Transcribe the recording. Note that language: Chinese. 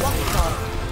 Watch out.